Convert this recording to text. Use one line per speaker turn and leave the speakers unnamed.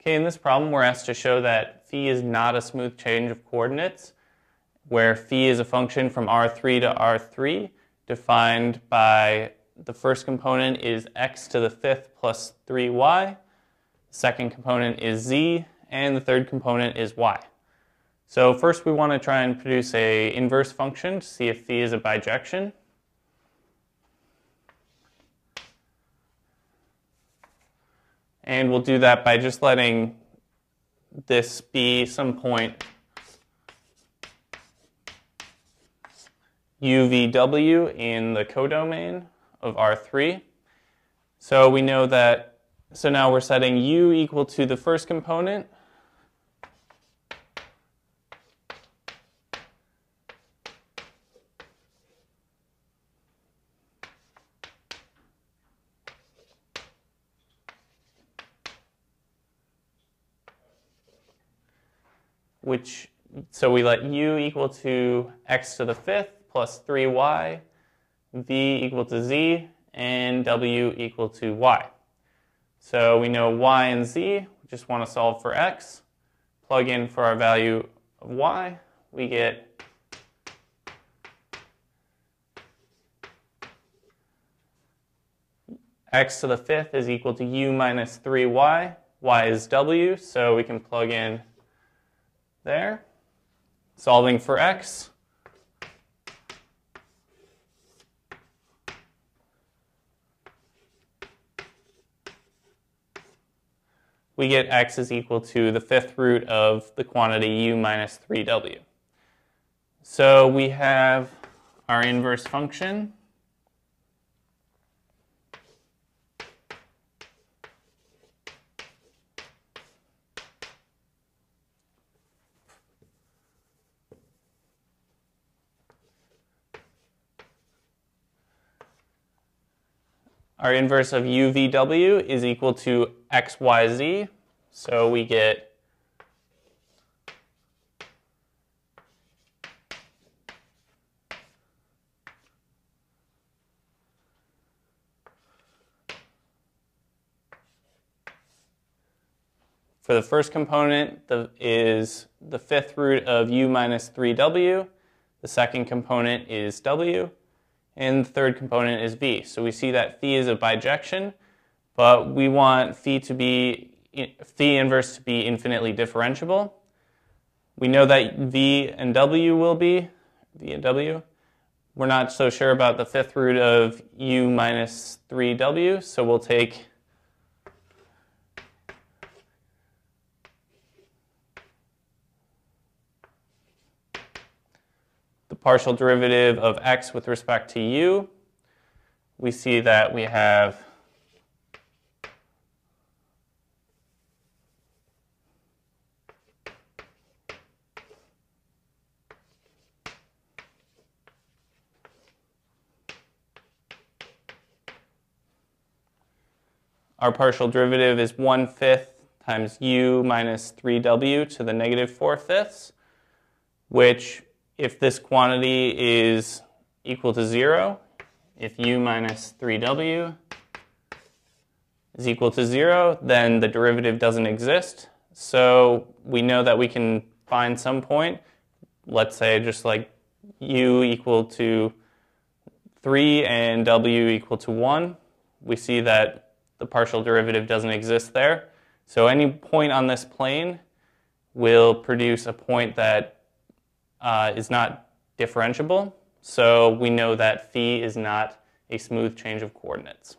Okay, in this problem we're asked to show that phi is not a smooth change of coordinates, where phi is a function from R3 to R3 defined by the first component is x to the fifth plus 3y, the second component is z, and the third component is y. So first we want to try and produce a inverse function to see if phi is a bijection. And we'll do that by just letting this be some point UVW in the codomain of R3. So we know that, so now we're setting U equal to the first component which, so we let u equal to x to the fifth plus 3y, v equal to z, and w equal to y. So we know y and z, we just want to solve for x, plug in for our value of y, we get x to the fifth is equal to u minus 3y, y is w, so we can plug in there. Solving for x. we get x is equal to the fifth root of the quantity u minus 3w. So we have our inverse function. Our inverse of UVW is equal to XYZ. So we get For the first component the, is the fifth root of u minus 3w. The second component is w and the third component is v. So we see that phi is a bijection, but we want phi to be phi inverse to be infinitely differentiable. We know that v and w will be v and w. We're not so sure about the fifth root of u minus 3w, so we'll take partial derivative of x with respect to u, we see that we have our partial derivative is 1 fifth times u minus 3w to the negative 4 fifths, which if this quantity is equal to 0, if u minus 3w is equal to 0, then the derivative doesn't exist. So we know that we can find some point, let's say just like u equal to 3 and w equal to 1. We see that the partial derivative doesn't exist there. So any point on this plane will produce a point that uh, is not differentiable. So we know that phi is not a smooth change of coordinates.